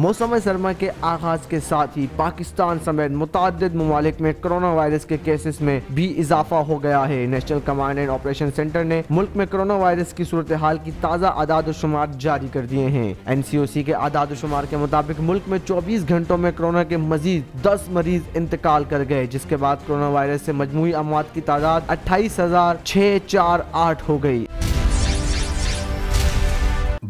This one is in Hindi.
मौसम सरमा के आगाज़ के साथ ही पाकिस्तान समेत मुतद ममालिक में कोरोना वायरस के केसेस में भी इजाफा हो गया है। National Command and Operation Centre ने मुल्क में कोरोना वायरस की सूरत हाल की ताज़ा आदाद शुमार जारी कर दिए हैं। एन सी ओ सी के आदाद शुमार के मुताबिक मुल्क में चौबीस घंटों में कोरोना के मजीद दस मरीज़ इंतकाल कर गए, जिसके बाद कोरोना वायरस से मजमू अमवात की तादाद अट्ठाईस हज़ार छह चार आठ हो गई।